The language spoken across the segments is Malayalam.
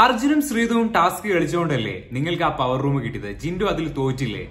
അർജുനും ശ്രീതുവും ടാസ്ക് കളിച്ചുകൊണ്ടല്ലേ നിങ്ങൾക്ക് ആ പവർ റൂം കിട്ടിയത്? ജിൻഡു അതിൽ തോറ്റില്ലേ?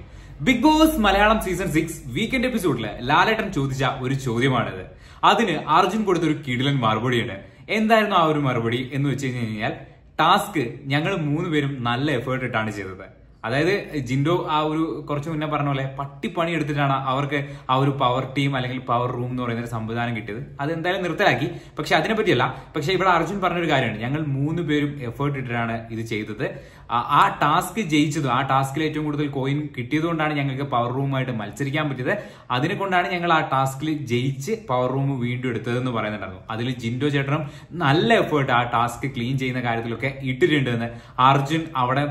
Big boss Malayalam season six weekend എപ്പിസോഡിൽ ലാലേട്ടൻ ചോദിച്ച ഒരു ചോദ്യമാണിത്. അതിന് അർജുൻ കൊടുത്തൊരു കിടിലൻ മറുപടിയാണ് എന്തായിരുന്നു ആ ഒരു മറുപടി എന്ന് വെച്ച് കഴിഞ്ഞാൽ ടാസ്ക് ഞങ്ങൾ മൂന്നുപേരും നല്ല എഫേർട്ട് ഇട്ടാണ് ചെയ്തത്. അതായത് ജിൻഡോ ആ ഒരു കുറച്ച് മുന്നേ പറഞ്ഞ പോലെ പട്ടിപ്പണി എടുത്തിട്ടാണ് അവർക്ക് ആ ഒരു പവർ ടീം അല്ലെങ്കിൽ പവർ റൂം എന്ന് പറയുന്ന ഒരു സംവിധാനം കിട്ടിയത്. അത് എന്തായാലും നിർത്തലാക്കി. പക്ഷെ അതിനെ പറ്റിയല്ല പക്ഷെ ഇവിടെ അർജുൻ പറഞ്ഞൊരു കാര്യമാണ് ഞങ്ങൾ മൂന്ന് പേരും എഫേർട്ട് ഇട്ടിട്ടാണ് ഇത് ചെയ്തത്. ആ- ടാസ്ക് ജയിച്ചത് ആ ടാസ്കിൽ ഏറ്റവും കൂടുതൽ കോയിൻ കിട്ടിയതുകൊണ്ടാണ് ഞങ്ങൾക്ക് പവർ റൂമായിട്ട് മത്സരിക്കാൻ പറ്റിയത്. അതിനെ കൊണ്ടാണ് ഞങ്ങൾ ആ ടാസ്കിൽ ജയിച്ച് പവർ റൂം വീണ്ടും എടുത്തതെന്ന് പറയുന്നുണ്ടായിരുന്നു. അതിൽ ജിൻഡോ ചേട്ടനും നല്ല എഫേർട്ട് ആ ടാസ്ക് ക്ലീൻ ചെയ്യുന്ന കാര്യത്തിലൊക്കെ ഇട്ടിട്ടുണ്ടെന്ന് അർജുൻ അവിടെ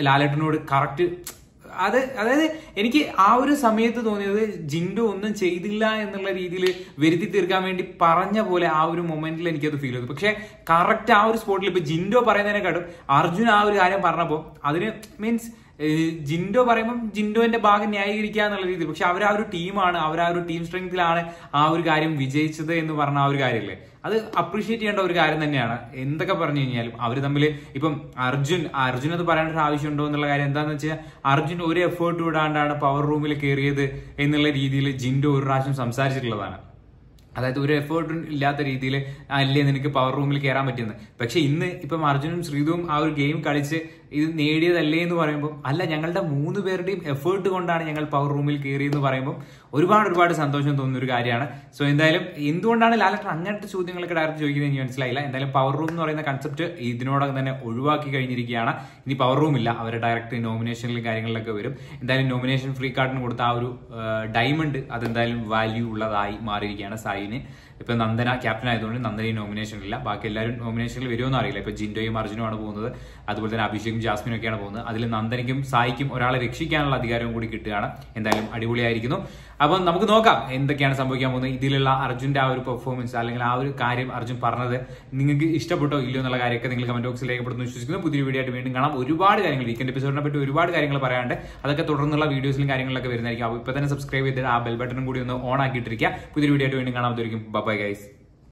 ലാലേട്ടനോട് കറക്റ്റ് അത് അതായത് എനിക്ക് ആ ഒരു സമയത്ത് തോന്നിയത് ജിൻഡു ഒന്നും ചെയ്തില്ല എന്നുള്ള രീതിയിൽ വരുത്തി തീർക്കാൻ വേണ്ടി പറഞ്ഞ പോലെ ആ ഒരു മൊമെന്റിൽ എനിക്കത് ഫീൽ ചെയ്തു. പക്ഷെ കറക്റ്റ് ആ ഒരു സ്പോട്ടിൽ ഇപ്പൊ ജിൻഡോ പറയുന്നതിനെക്കാട്ടും അർജുൻ ആ ഒരു കാര്യം പറഞ്ഞപ്പോൾ അതിന് മീൻസ് ജിൻഡോ പറയുമ്പോൾ ജിൻഡോന്റെ ഭാഗം ന്യായീകരിക്കുക എന്നുള്ള രീതിയിൽ. പക്ഷെ അവർ ആ ഒരു ടീമാണ് അവർ ആ ഒരു ടീം സ്ട്രെങ്തിലാണ് ആ ഒരു കാര്യം വിജയിച്ചത് എന്ന് പറഞ്ഞ ആ ഒരു കാര്യമില്ലേ അത് അപ്രീഷിയേറ്റ് ചെയ്യേണ്ട ഒരു കാര്യം തന്നെയാണ്. എന്തൊക്കെ പറഞ്ഞു കഴിഞ്ഞാലും അവർ തമ്മിൽ ഇപ്പം അർജുൻ അർജുൻ അത് പറയേണ്ട ഒരു ആവശ്യമുണ്ടോ എന്നുള്ള കാര്യം എന്താണെന്ന് വെച്ചാൽ അർജുൻ ഒരു എഫേർട്ട് വിടാണ്ടാണ് പവർ റൂമിൽ കയറിയത് എന്നുള്ള രീതിയിൽ ജിൻഡോ ഒരു പ്രാവശ്യം സംസാരിച്ചിട്ടുള്ളതാണ്. അതായത് ഒരു എഫേർട്ടും ഇല്ലാത്ത രീതിയിൽ അല്ലേ നിനക്ക് പവർ റൂമിൽ കയറാൻ പറ്റുന്നത്? പക്ഷെ ഇന്ന് ഇപ്പം അർജുനും ശ്രീതുവും ആ ഒരു ഗെയിം കളിച്ച് ഇത് നേടിയതല്ലേ എന്ന് പറയുമ്പോൾ അല്ല ഞങ്ങളുടെ മൂന്ന് പേരുടെയും എഫേർട്ട് കൊണ്ടാണ് ഞങ്ങൾ പവർ റൂമിൽ കയറിയെന്ന് പറയുമ്പോൾ ഒരുപാട് ഒരുപാട് സന്തോഷം തോന്നുന്ന ഒരു കാര്യമാണ്. സോ എന്തായാലും എന്തുകൊണ്ടാണ് ലാലട്ടൻ അങ്ങനത്തെ ചോദ്യങ്ങളൊക്കെ ഡയറക്റ്റ് ചോദിക്കുന്നത് എനിക്ക് മനസ്സിലായില്ല. എന്തായാലും പവർ റൂം എന്ന് പറയുന്ന കൺസെപ്റ്റ് ഇതിനോടകം തന്നെ ഒഴിവാക്കി കഴിഞ്ഞിരിക്കുകയാണ്. ഇനി പവർ റൂം ഇല്ല. അവരെ ഡയറക്റ്റ് നോമിനേഷനിലും കാര്യങ്ങളിലൊക്കെ വരും. എന്തായാലും നോമിനേഷൻ ഫ്രീ കാർഡിന് കൊടുത്ത ആ ഒരു ഡയമണ്ട് അതെന്തായാലും വാല്യൂ ഉള്ളതായി മാറിയിരിക്കുകയാണ് സായിന്. ഇപ്പൊ നന്ദന ക്യാപ്റ്റൻ ആയതുകൊണ്ട് നന്ദന നോമിനേഷൻ ഇല്ല. ബാക്കി എല്ലാവരും നോമിനേഷനിൽ വരുമെന്ന് അറിയില്ല. ഇപ്പൊ ജിൻഡോയും അർജുനുമാണ് പോകുന്നത്. അതുപോലെ തന്നെ അഭിഷേകും ജാസ്മിനും ഒക്കെയാണ് പോകുന്നത്. അതിൽ നന്ദനയ്ക്കും സായിക്കും ഒരാളെ രക്ഷിക്കാനുള്ള അധികാരവും കൂടി കിട്ടുകയാണ്. എന്തായാലും അടിപൊളിയായിരിക്കുന്നു. അപ്പം നമുക്ക് നോക്കാം എന്തൊക്കെയാണ് സംഭവിക്കാൻ പോകുന്നത്. ഇതിലുള്ള അർജുന്റെ ആ ഒരു പെർഫോമൻസ് അല്ലെങ്കിൽ ആ ഒരു കാര്യം അർജുൻ പറഞ്ഞത് നിങ്ങൾക്ക് ഇഷ്ടപ്പെട്ടോ ഇല്ലയോ എന്നുള്ള കാര്യമൊക്കെ നിങ്ങൾ കമന്റ് ബോക്സിൽ രേഖപ്പെടുന്നു വിശ്വസിക്കുന്നു. പുതിയ വീഡിയോ ആയിട്ട് വീണ്ടും കാണാം. ഒരുപാട് കാര്യങ്ങൾ. വീക്കെൻഡ് എപ്പിസോഡിനെ പറ്റി ഒരുപാട് കാര്യങ്ങൾ പറയാണ്ട് അതൊക്കെ തുടർന്നുള്ള വീഡിയോസിലും കാര്യങ്ങളൊക്കെ വരുന്നതായിരിക്കും. അപ്പോൾ ഇപ്പൊ തന്നെ സബ്സ്ക്രൈബ് ചെയ്തിട്ട് ആ ബെൽ ബട്ടണും കൂടി ഒന്ന് ഓൺ ആക്കിയിട്ടിരിക്കുക. പുതിയ വീഡിയോ ആയിട്ട് വീണ്ടും കാണാൻ കാണാം ബൈ ഗൈസ്